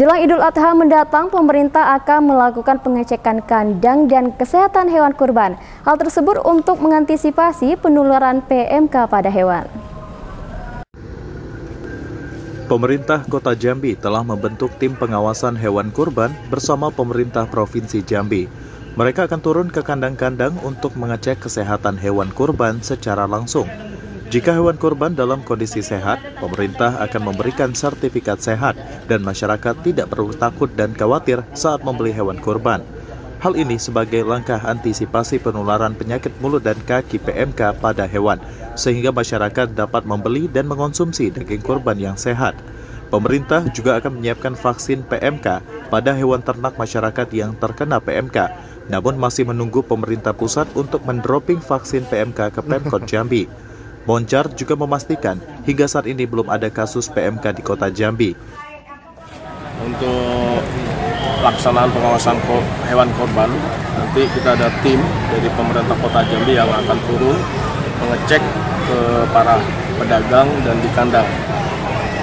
Jelang Idul Adha mendatang, pemerintah akan melakukan pengecekan kandang dan kesehatan hewan kurban. Hal tersebut untuk mengantisipasi penularan PMK pada hewan. Pemerintah Kota Jambi telah membentuk tim pengawasan hewan kurban bersama pemerintah Provinsi Jambi. Mereka akan turun ke kandang-kandang untuk mengecek kesehatan hewan kurban secara langsung. Jika hewan kurban dalam kondisi sehat, pemerintah akan memberikan sertifikat sehat dan masyarakat tidak perlu takut dan khawatir saat membeli hewan kurban. Hal ini sebagai langkah antisipasi penularan penyakit mulut dan kaki PMK pada hewan, sehingga masyarakat dapat membeli dan mengonsumsi daging kurban yang sehat. Pemerintah juga akan menyiapkan vaksin PMK pada hewan ternak masyarakat yang terkena PMK, namun masih menunggu pemerintah pusat untuk mendropping vaksin PMK ke Pemkot Jambi. Moncar juga memastikan hingga saat ini belum ada kasus PMK di kota Jambi. Untuk pelaksanaan pengawasan hewan korban, nanti kita ada tim dari pemerintah kota Jambi yang akan turun mengecek ke para pedagang dan di kandang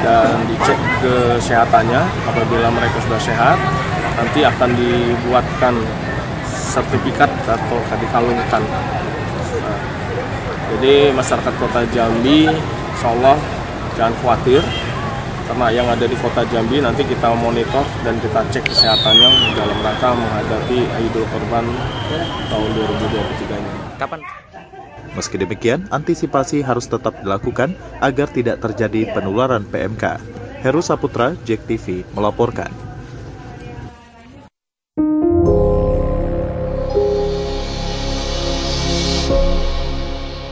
dan dicek kesehatannya apabila mereka sudah sehat nanti akan dibuatkan sertifikat atau dikalungkan jadi masyarakat kota Jambi, insya Allah jangan khawatir karena yang ada di kota Jambi nanti kita monitor dan kita cek kesehatannya dalam rangka menghadapi Idul Kurban tahun 2023 ini. Kapan? Meski demikian, antisipasi harus tetap dilakukan agar tidak terjadi penularan PMK. Heru Saputra, JEK TV, melaporkan.